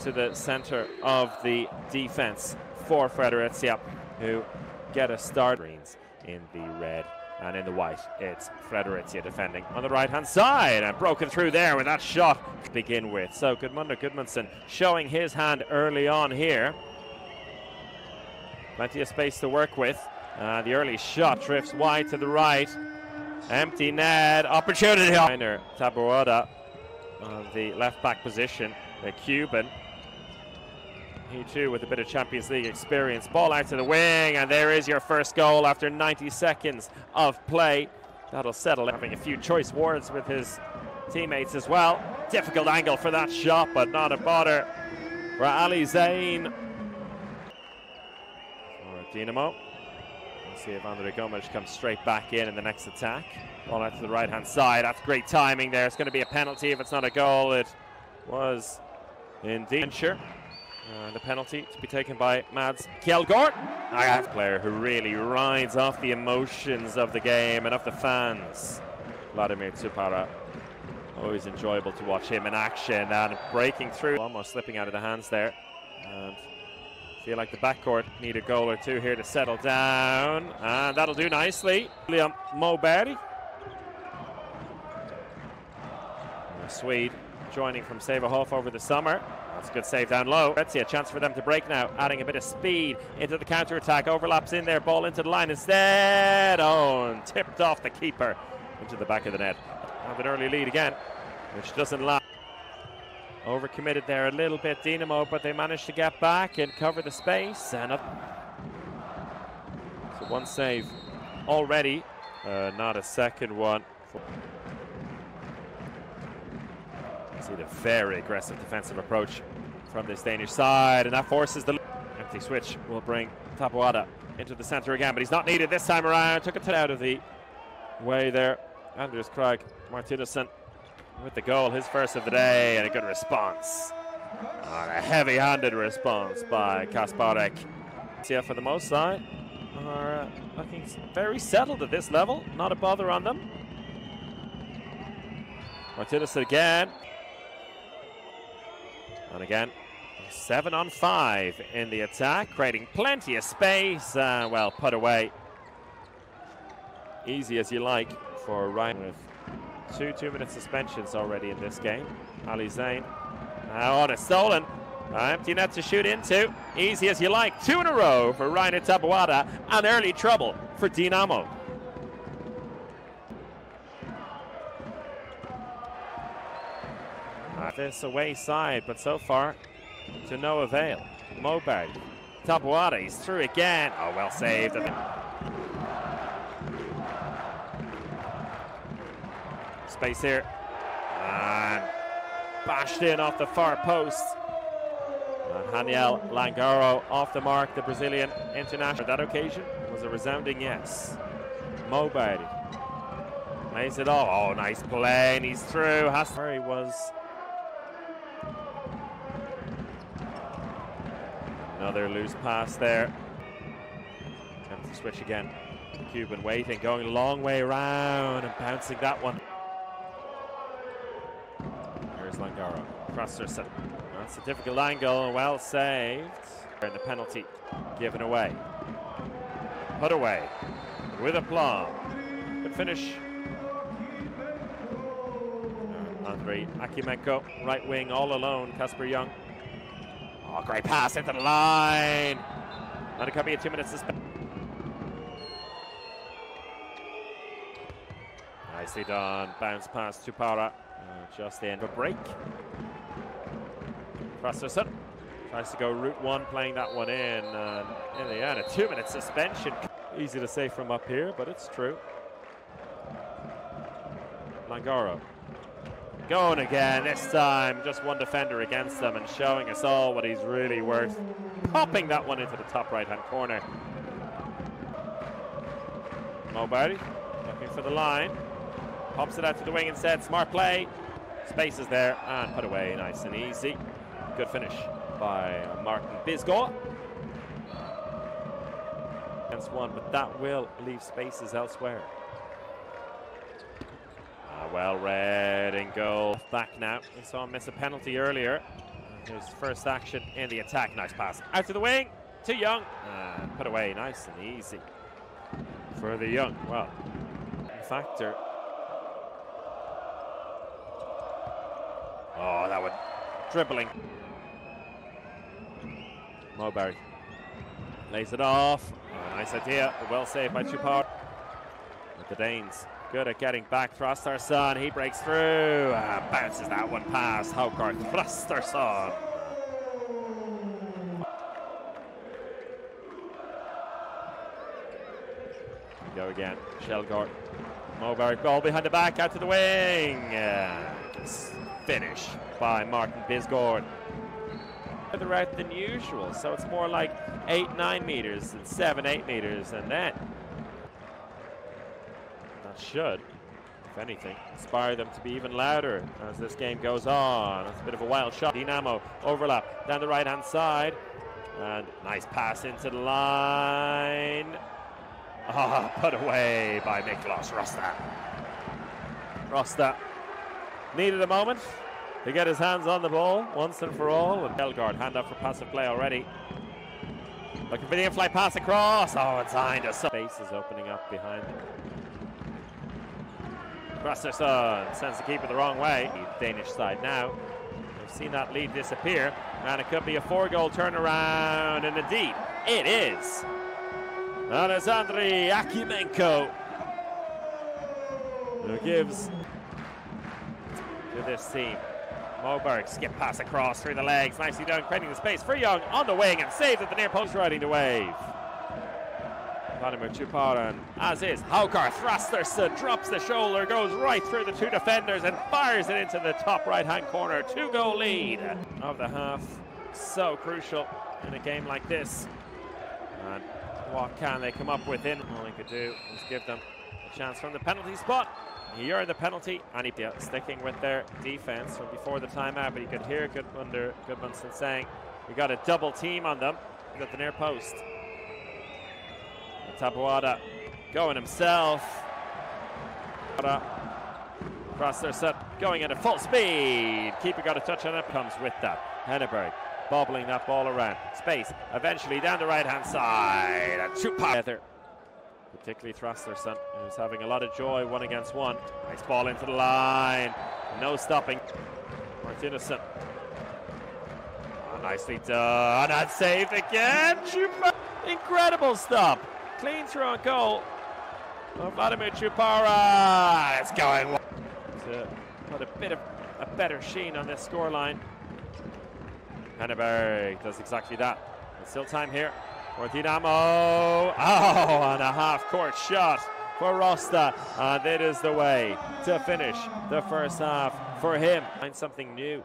to the centre of the defence for Fredericia, who get a start. Greens in the red and in the white, it's Fredericia defending on the right hand side and broken through there with that shot to begin with. So Gudmundur Gudmundsson showing his hand early on here. Plenty of space to work with. Uh, the early shot drifts wide to the right. Empty net opportunity. Minor Taboada on the left back position, the Cuban. He too with a bit of Champions League experience. Ball out to the wing, and there is your first goal after 90 seconds of play. That'll settle. Having a few choice words with his teammates as well. Difficult angle for that shot, but not a bother for Ali Zein. For Dinamo. We'll see if Andre Gomes comes straight back in in the next attack. Ball out to the right hand side. That's great timing there. It's going to be a penalty if it's not a goal. It was indeed. Uh, the penalty to be taken by Mads Kjeldgaard. I a player who really rides off the emotions of the game and of the fans. Vladimir Cupara. Always enjoyable to watch him in action and breaking through. Almost slipping out of the hands there. And feel like the backcourt need a goal or two here to settle down. And that'll do nicely. Liam Moberg. Swede joining from Sävehof over the summer. That's a good save down low. Let's see a chance for them to break now, adding a bit of speed into the counter attack. Overlaps in there, ball into the line instead. Oh, tipped off the keeper into the back of the net. Have an early lead again, which doesn't last. Overcommitted there a little bit, Dinamo, but they managed to get back and cover the space. And up. So one save already, uh, not a second one. See the very aggressive defensive approach from this Danish side, and that forces the empty switch. Will bring Taboada into the centre again, but he's not needed this time around. Took it out of the way there. Anders Krag Martinussen with the goal, his first of the day, and a good response. A heavy-handed response by Kasparek. Yeah, for the most side are uh, looking very settled at this level. Not a bother on them. Martinussen again. And again, seven on five in the attack, creating plenty of space. Uh, well, put away. Easy as you like for Ryan with two two-minute suspensions already in this game. Ali Zein now on a stolen. Empty net to shoot into. Easy as you like. Two in a row for Ryan Taboada and early trouble for Dinamo. This away side, but so far to no avail. Moberg, Taboada, he's through again. Oh, well saved. Space here. And bashed in off the far post. And Haniel Langaro off the mark, the Brazilian international. That occasion was a resounding yes. Moberg lays it off. Oh, nice play, and he's through. Hasbury was Another loose pass there. Attempts to switch again. Cuban waiting, going a long way around and bouncing that one. Here's Langaro. Crosterson. That's a difficult angle, well saved. And the penalty given away. Put away with aplomb. Good finish. Uh, Andrei Akimenko, right wing all alone. Kasper Young Oh, great pass into the line. Be a two minute suspension. Nicely done. Bounce pass to Para. Uh, just of a break. Crosterson tries to go route one, playing that one in. And in the end, a two minute suspension. Easy to say from up here, but it's true. Langaro Going again, this time just one defender against them and showing us all what he's really worth. Popping that one into the top right hand corner. Moberg looking for the line. Pops it out to the wing instead. Smart play. Space is there and put away nice and easy. Good finish by Martin Bisgaard. Against one, but that will leave spaces elsewhere. Well read in goal. Back now. We saw him miss a penalty earlier. His first action in the attack. Nice pass. Out to the wing. To Young. Uh, put away nice and easy for the Young. Well, factor. Oh, that one. Dribbling. Moberg lays it off. Oh, nice idea. Well saved by Chupar. The Danes good at getting back. Thrastarson, he breaks through. Uh, bounces that one past Haukur Thrastarson. Go again. Kjeldgaard. Moberg ball behind the back, out to the wing. Uh, finish by Martin Bisgård. Further out than usual, so it's more like eight, nine meters and seven, eight meters, and then should, if anything, inspire them to be even louder as this game goes on. It's a bit of a wild shot. Dinamo overlap down the right hand side, and nice pass into the line. Ah, put away by Miklos Rosta. Rosta needed a moment to get his hands on the ball once and for all. And Belgard hand up for passive play already. Looking for the in-flight pass across. Oh, it's behind us. Space is opening up behind them. Thrastarson sends the keeper the wrong way. The Danish side now. We've seen that lead disappear, and it could be a four-goal turnaround, and indeed, it is. Alexandri Akimenko who gives to this team. Moberg skip pass across through the legs, nicely done, creating the space for Young on the wing and saves at the near post, riding the wave. Vladimir Chuparan, as is Haukur Thrastarson, drops the shoulder, goes right through the two defenders and fires it into the top right hand corner. Two goal lead of the half. So crucial in a game like this. And what can they come up with in? All he could do was give them a chance from the penalty spot. He earned the penalty, and he sticking with their defense from before the timeout. But you could hear Gudmundur Gudmundsson saying, "We got a double team on them at the near post." And Tabuada going himself. Across their set, going at a full speed. Keeper got a touch on it. Comes with that. Henneberg bobbling that ball around. Space, eventually down the right hand side. And. Particularly Thrastarson, who's having a lot of joy one against one. Nice ball into the line. No stopping. Martinusson. Oh, ah, nicely done. And saved again. Incredible stop. Clean through on goal. Oh, Vladimir Cupara. It's going to uh, put a bit of a better sheen on this scoreline. Henneberg does exactly that. There's still time here for Dinamo. Oh, and a half-court shot for Rosta. And it is the way to finish the first half for him. Find something new.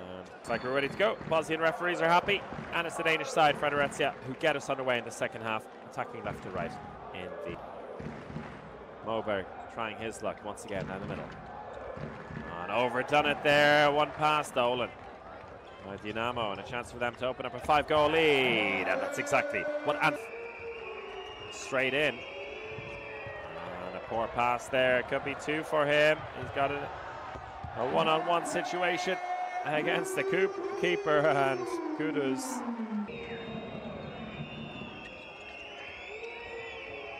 And looks like we're ready to go. Bosnian referees are happy. And it's the Danish side, Fredericia, who get us underway in the second half, attacking left to right in the Moberg trying his luck once again down the middle. And overdone it there. One pass, Dolan by Dinamo and a chance for them to open up a five goal lead and that's exactly what Anth straight in and a poor pass there It could be two for him he's got a, a one-on-one -on -one situation against the coop, keeper and Kuduz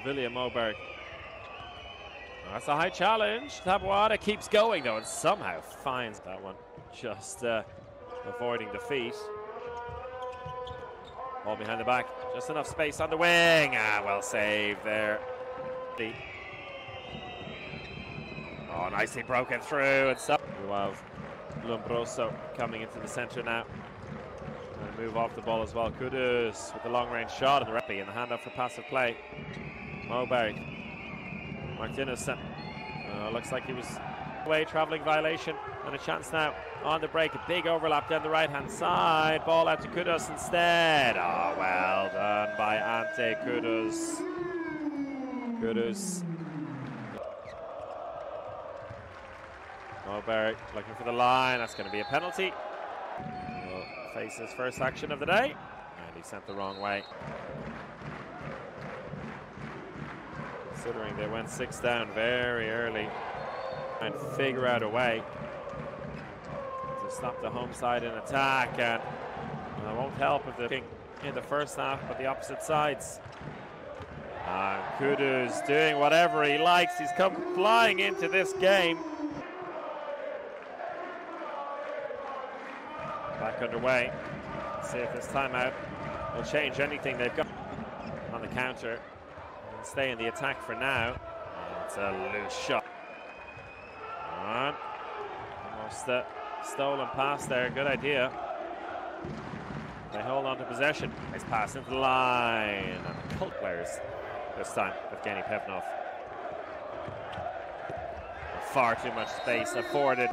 William Moberg that's a high challenge. Tabuada keeps going though and somehow finds that one. Just uh, avoiding defeat. Ball behind the back, just enough space on the wing. Ah, well saved there. Oh, nicely broken through. And so Lombroso coming into the centre now. And move off the ball as well. Kuduz with the long range shot and the Reppy and the handoff for passive play. Moberg. Martinusson. Uh, looks like he was away, travelling violation. And a chance now on the break. A big overlap down the right hand side. Ball out to Kuduz instead. Oh, well done by Ante Kuduz. Kuduz. Moberg looking for the line. That's going to be a penalty. He'll face his first action of the day. And he sent the wrong way. Considering they went six down very early and figure out a way to stop the home side in attack, and it won't help if they're in the first half, but the opposite sides. Uh, Kuduz doing whatever he likes. He's come flying into this game. Back underway. see if this timeout will change anything they've got on the counter. And stay in the attack for now. It's a loose shot. On. Almost a stolen pass there. Good idea. They hold on to possession. Nice pass into the line. And the cult players this time with Pevnov. Far too much space afforded.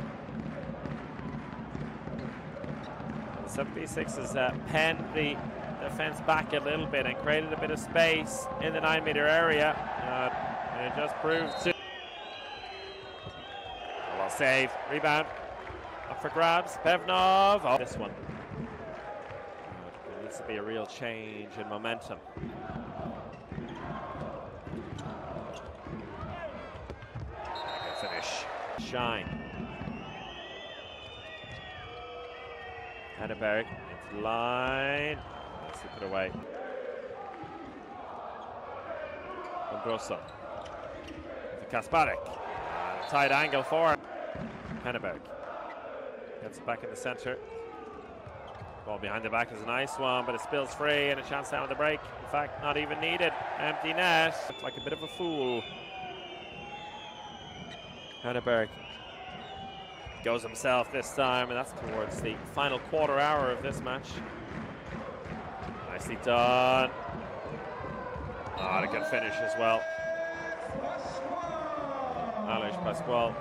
76 has uh, penned the defense back a little bit and created a bit of space in the nine meter area. Uh, and it just proved to. Well save, rebound, up for grabs. Pevnov. Oh, this one. There needs to be a real change in momentum. finish. Shine. Henneberg into line. Slip it away. Umbrosa. Kasparek. Uh, tight angle for Henneberg. Gets it back in the centre. Ball behind the back is a nice one, but it spills free and a chance down the break. In fact, not even needed. Empty net. Looks like a bit of a fool. Henneberg goes himself this time, and that's towards the final quarter hour of this match. Nicely done. Ah, a good finish as well. Aleix Pascual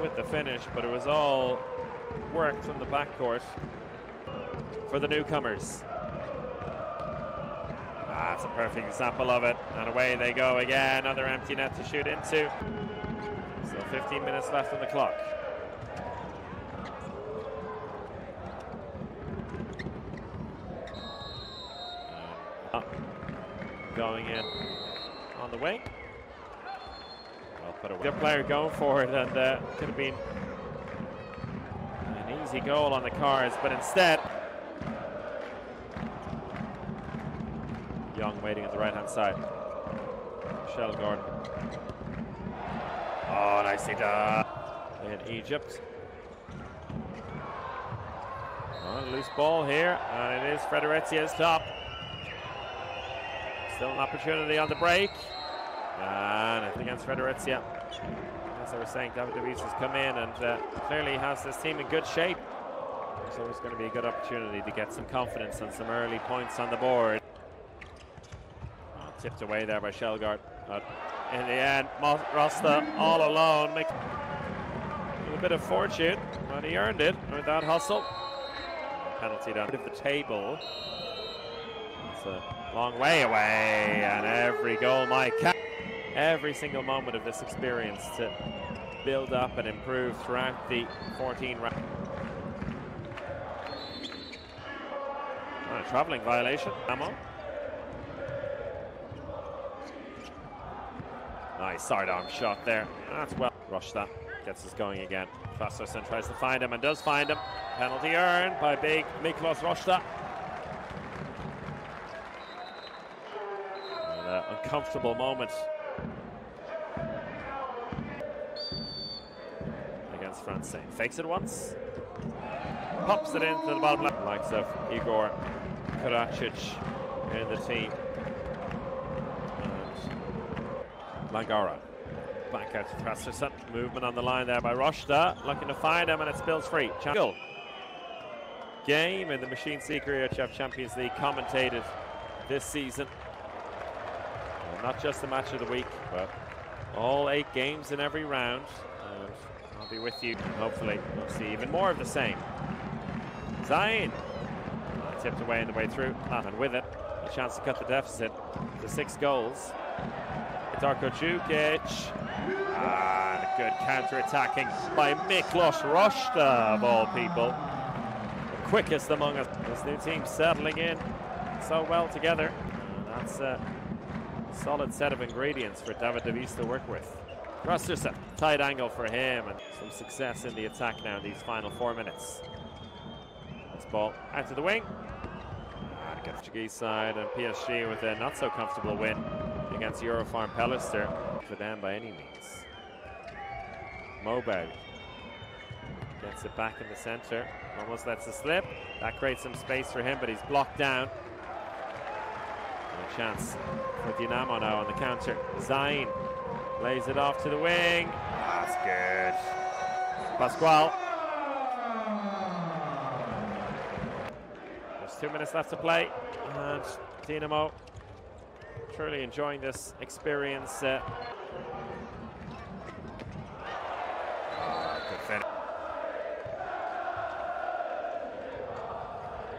with the finish, but it was all work from the backcourt for the newcomers. Ah, that's a perfect example of it. And away they go again. Another empty net to shoot into. So 15 minutes left on the clock. Uh, going in on the wing. Well. Good player going for it, and uh, could have been an easy goal on the cards, but instead, Young waiting at the right hand side. Michelle Gordon. Oh, nicely done in Egypt. Oh, loose ball here, and it is Fredericia's top. Still an opportunity on the break. And it's against Fredericia. As I was saying, David Davies has come in and uh, clearly has this team in good shape. So it's going to be a good opportunity to get some confidence and some early points on the board. Oh, tipped away there by Kjeldgaard. But in the end, Rosta all alone. Make a bit of fortune, but he earned it with that hustle. Penalty down of the table. It's a long way away, and every goal might count. Every single moment of this experience to build up and improve throughout the 14 rounds. A travelling violation, Ammo. Nice sidearm shot there. That's well. Rush. Gets us going again. Fasterson tries to find him and does find him. Penalty earned by big Miklos Rosta. An uh, uncomfortable moment against France. Fakes it once. Pops it into the bottom left. Likes of Igor Karacic in the team. Langaro. Back out to Thrastarson. Movement on the line there by Rosta. Looking to find him and it spills free. Champion. Game in the Machineseeker EHF Champions League commentated this season. Not just the match of the week, but all eight games in every round. And I'll be with you. Hopefully, we'll see even more of the same. Zein uh, tipped away in the way through, and with it, a chance to cut the deficit to six goals. Darko Jukic. And good counter-attacking by Miklos Rosta, of all people. The quickest among us. This new team settling in so well together. And that's a solid set of ingredients for David Davies to work with. Rusterson, tight angle for him, and some success in the attack now in these final four minutes. This ball out to the wing. Portuguese side and PSG with a not so comfortable win against Eurofarm Pelister for them by any means. Mobile gets it back in the centre, almost lets it slip. That creates some space for him, but he's blocked down. And a chance for Dinamo now on the counter. Zein lays it off to the wing. That's good. Pascual. There's two minutes left to play, and Dinamo truly enjoying this experience. Uh.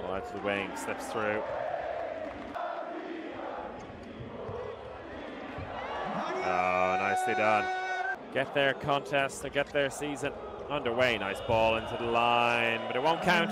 Well, out to the wing, slips through. Oh, nicely done. Get their contest or get their season underway. Nice ball into the line, but it won't count.